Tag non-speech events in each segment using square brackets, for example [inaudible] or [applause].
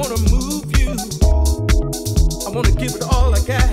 I wanna move you. I wanna give it all I got.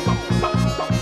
スタート!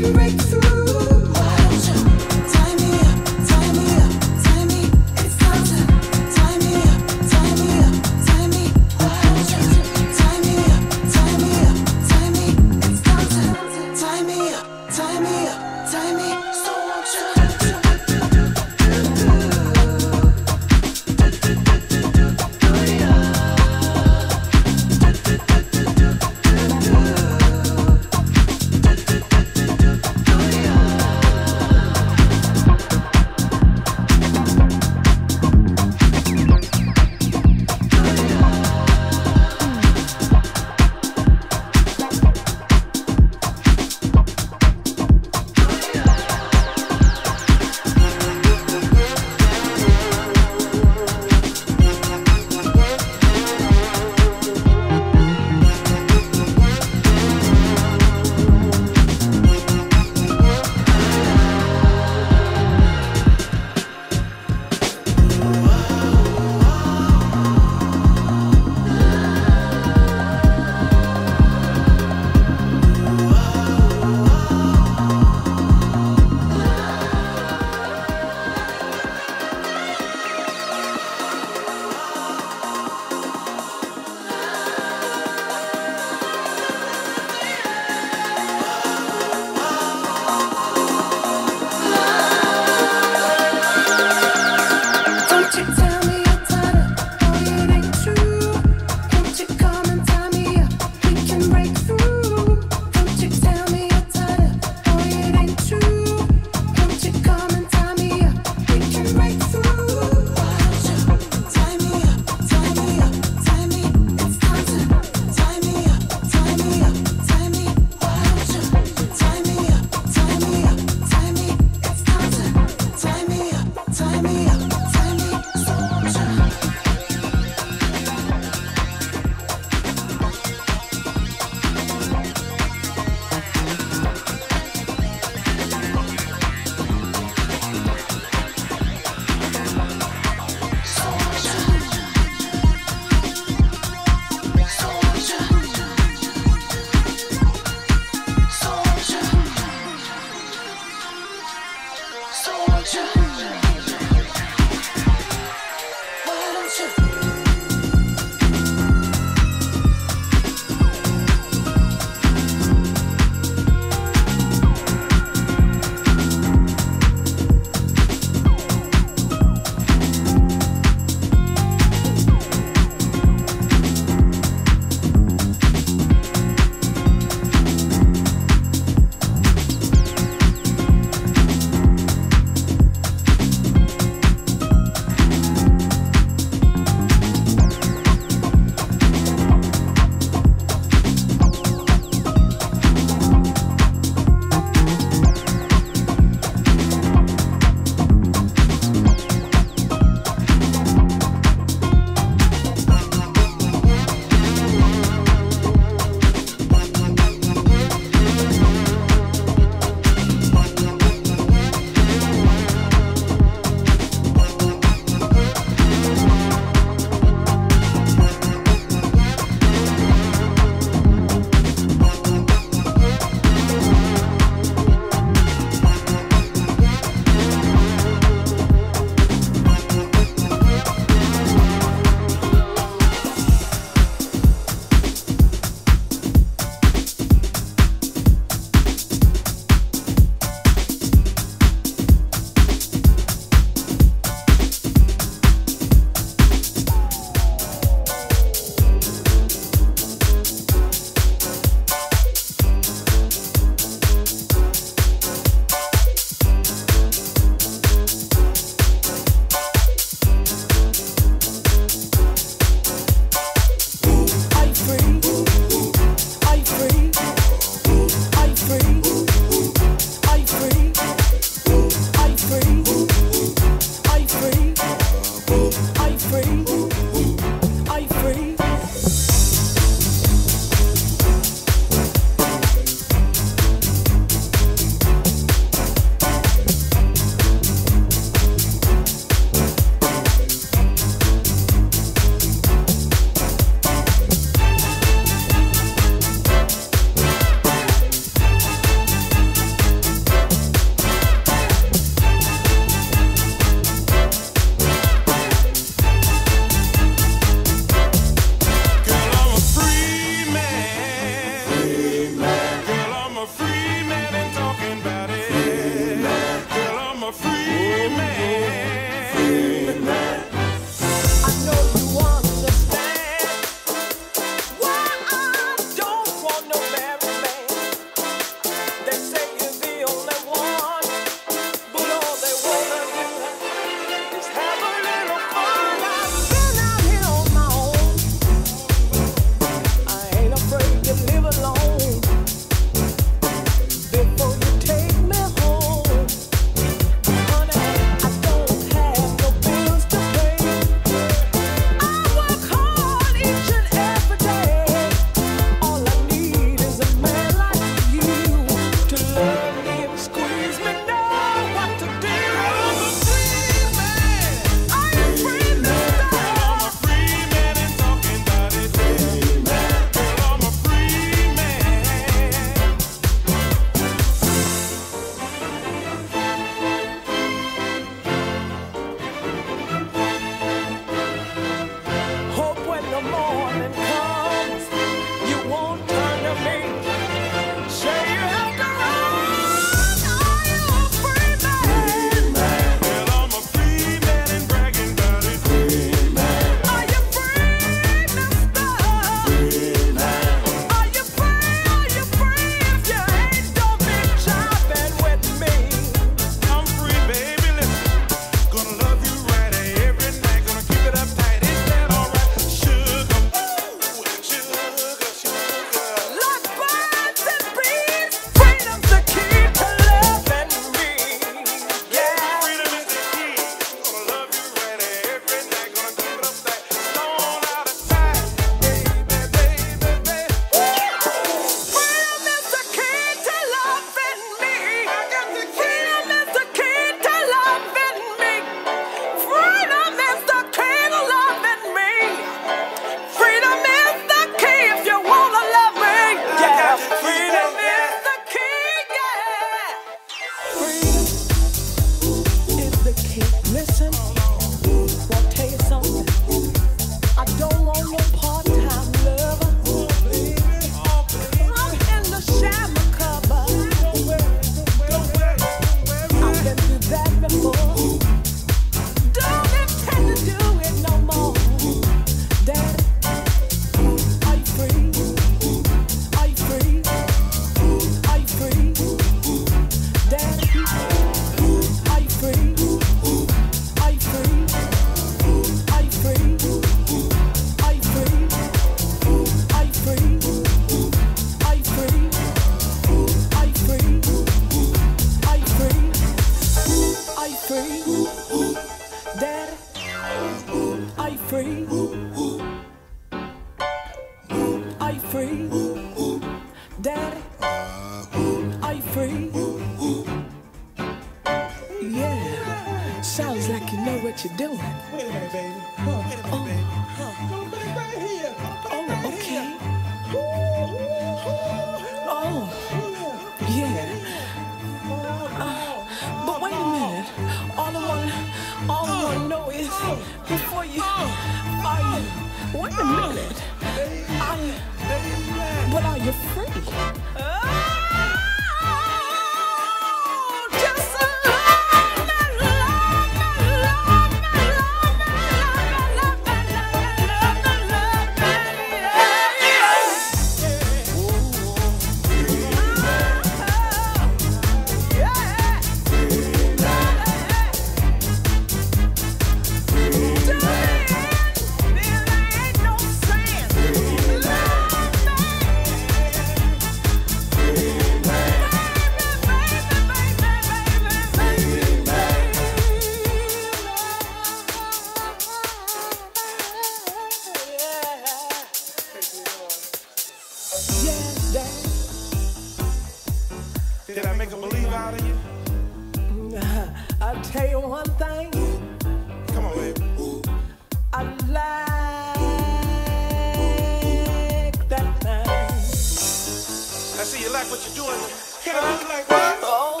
what you're doing. Can I move like that? Oh.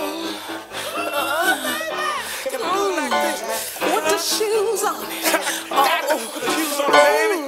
Can I move like this? Put the shoes on. [laughs] Put the shoes on, baby.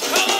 come.